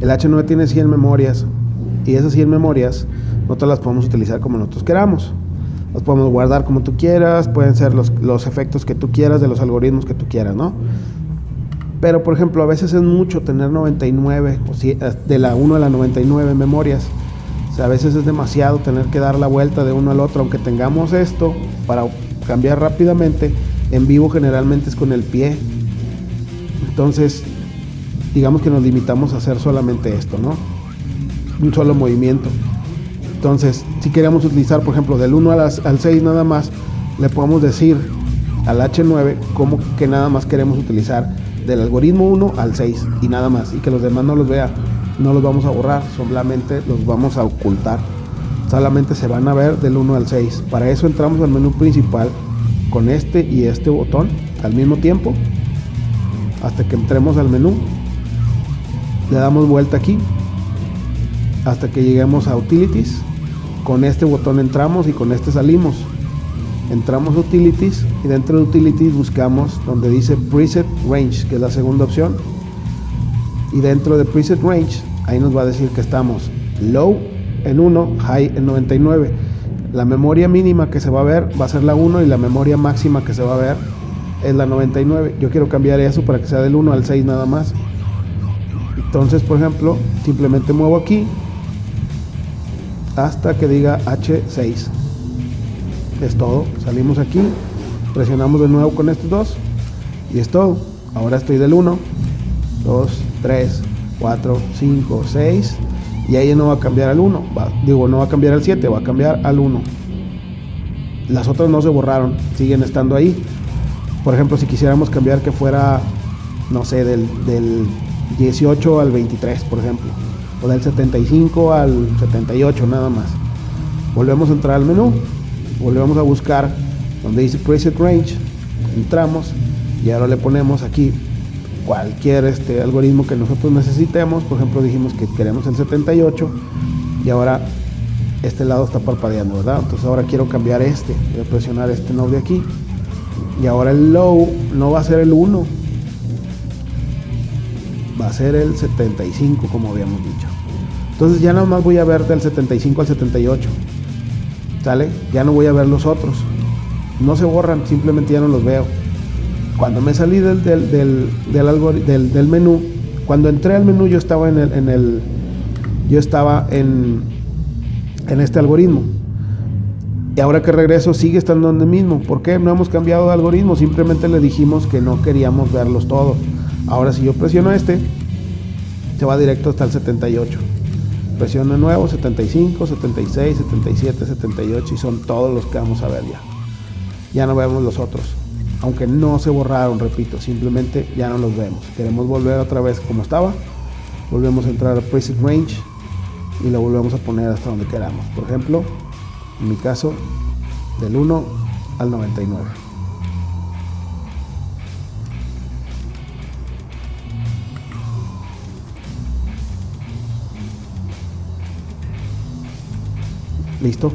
El H9 tiene 100 memorias y esas 100 memorias nosotros las podemos utilizar como nosotros queramos. Las podemos guardar como tú quieras, pueden ser los, los efectos que tú quieras de los algoritmos que tú quieras, ¿no? Pero, por ejemplo, a veces es mucho tener 99, o si, eh, de la 1 a la 99 memorias. O sea, a veces es demasiado tener que dar la vuelta de uno al otro, aunque tengamos esto para cambiar rápidamente. En vivo generalmente es con el pie. Entonces, digamos que nos limitamos a hacer solamente esto, ¿no? Un solo movimiento. Entonces, si queremos utilizar, por ejemplo, del 1 al 6 nada más, le podemos decir al H9 como que nada más queremos utilizar del algoritmo 1 al 6 y nada más, y que los demás no los vea, no los vamos a borrar, solamente los vamos a ocultar. Solamente se van a ver del 1 al 6. Para eso entramos al menú principal con este y este botón al mismo tiempo hasta que entremos al menú. Le damos vuelta aquí hasta que lleguemos a Utilities. Con este botón entramos y con este salimos entramos a Utilities y dentro de Utilities buscamos donde dice Preset Range, que es la segunda opción. Y dentro de Preset Range, ahí nos va a decir que estamos low en 1, high en 99. La memoria mínima que se va a ver va a ser la 1 y la memoria máxima que se va a ver es la 99. Yo quiero cambiar eso para que sea del 1 al 6 nada más. Entonces, por ejemplo, simplemente muevo aquí hasta que diga H6 es todo. Salimos aquí, presionamos de nuevo con estos dos y es todo. Ahora estoy del 1, 2, 3, 4, 5, 6 y ahí no va a cambiar al 1. digo, no va a cambiar al 7, va a cambiar al 1. Las otras no se borraron, siguen estando ahí. Por ejemplo, si quisiéramos cambiar que fuera, no sé, del, del 18 al 23, por ejemplo, o del 75 al 78, nada más. Volvemos a entrar al menú, volvemos a buscar donde dice preset range, entramos y ahora le ponemos aquí cualquier este algoritmo que nosotros necesitemos, por ejemplo dijimos que queremos el 78 y ahora este lado está parpadeando, ¿verdad? Entonces ahora quiero cambiar este, voy a presionar este node de aquí y ahora el low no va a ser el 1, va a ser el 75 como habíamos dicho. Entonces ya nada más voy a ver del 75 al 78. ¿Sale? Ya no voy a ver los otros. No se borran, simplemente ya no los veo. Cuando me salí del, del, del, del, menú, cuando entré al menú yo estaba en el, en el yo estaba en, en este algoritmo. Y ahora que regreso sigue estando el mismo. ¿Por qué? No hemos cambiado de algoritmo, simplemente le dijimos que no queríamos verlos todos. Ahora si yo presiono este, se va directo hasta el 78 presión de nuevo, 75, 76, 77, 78 y son todos los que vamos a ver ya. Ya no vemos los otros. Aunque no se borraron, repito, simplemente ya no los vemos. Queremos volver otra vez como estaba. Volvemos a entrar a Preset Range y lo volvemos a poner hasta donde queramos. Por ejemplo, en mi caso, del 1 al 99. Listo.